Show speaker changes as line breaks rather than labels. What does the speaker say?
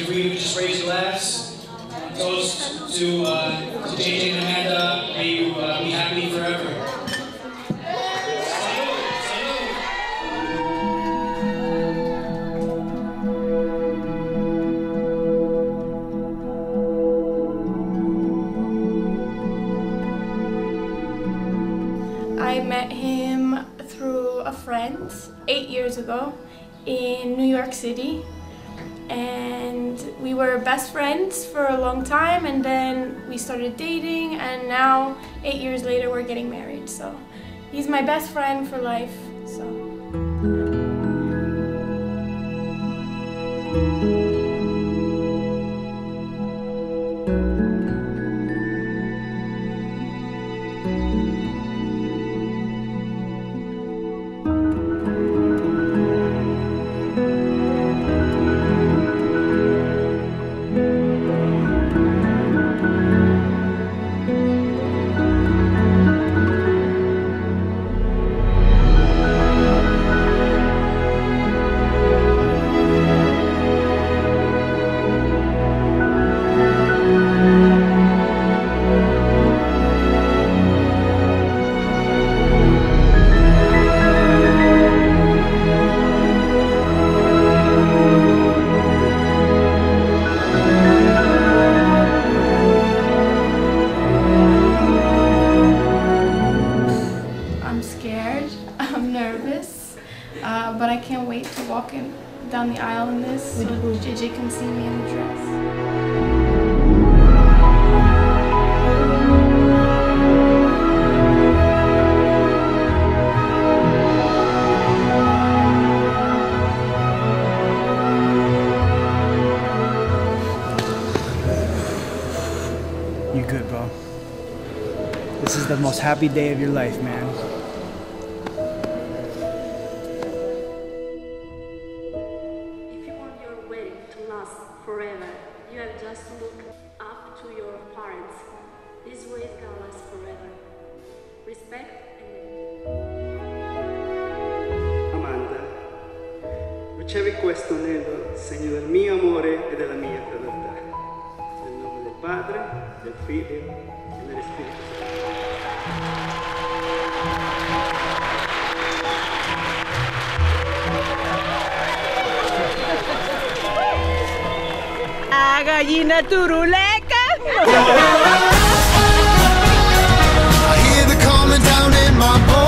if we just raise your laughs. Toast to, uh, to JJ and Amanda. May you uh, be happy forever.
I met him through a friend eight years ago in New York City. And we were best friends for a long time, and then we started dating, and now, eight years later, we're getting married. So he's my best friend for life. So. I'm scared. I'm nervous, uh, but I can't wait to walk in, down the aisle in this so JJ can see me in the dress.
You good, bro. This is the most happy day of your life, man.
Just look up to your parents. This way gonna last forever. Respect and
Amanda, ricevi questo anello, segno del mio amore e della mia fedeltà. Nel nome del Padre, del Figlio e dello Spirito Santo.
Gallina turuleca.
I hear the calling down in my bones.